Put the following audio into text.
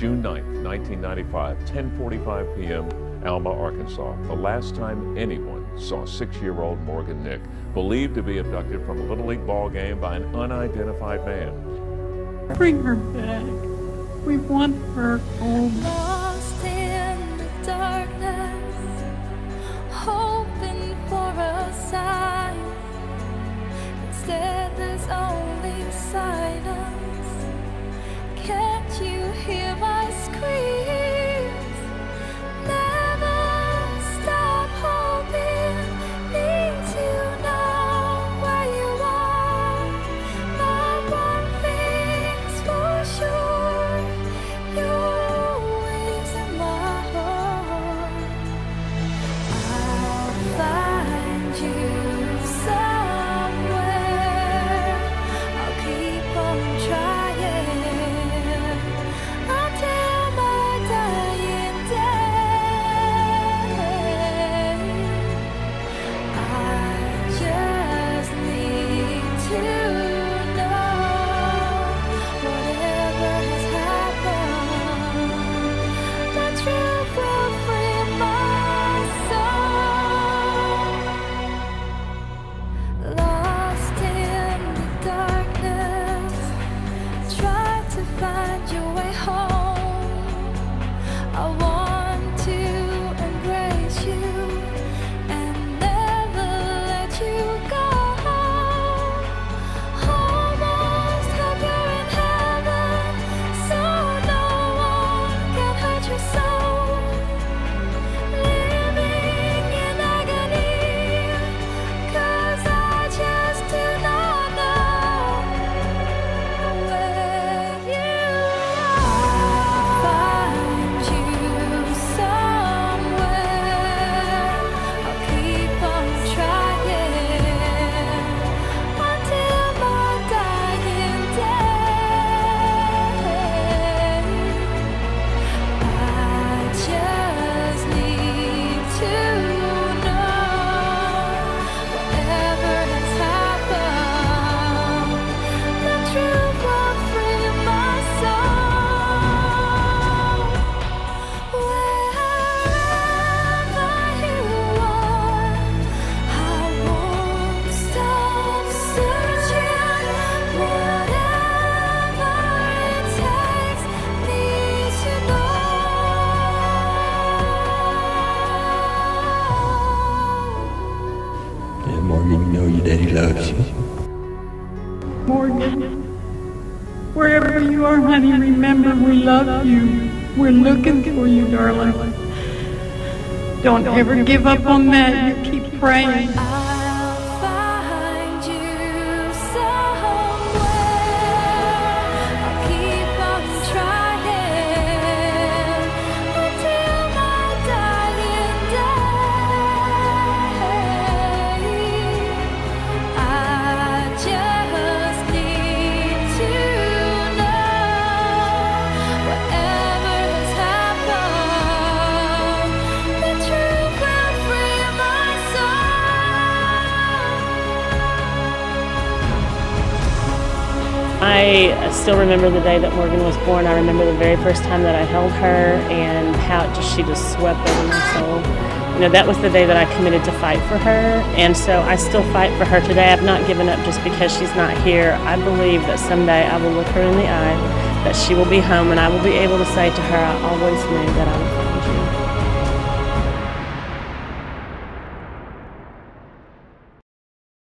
June 9th, 1995, 10:45 p.m., Alma, Arkansas. The last time anyone saw six-year-old Morgan Nick, believed to be abducted from a Little League ball game by an unidentified man. Bring her back. We want her home. Morgan, you know your daddy loves you. Morgan, wherever you are, honey, remember we love you. We're looking for you, darling. Don't ever give up on that. You keep praying. I still remember the day that Morgan was born. I remember the very first time that I held her and how just she just swept over my soul. You know, that was the day that I committed to fight for her, and so I still fight for her today. I've not given up just because she's not here. I believe that someday I will look her in the eye, that she will be home, and I will be able to say to her, I always knew that I would find you.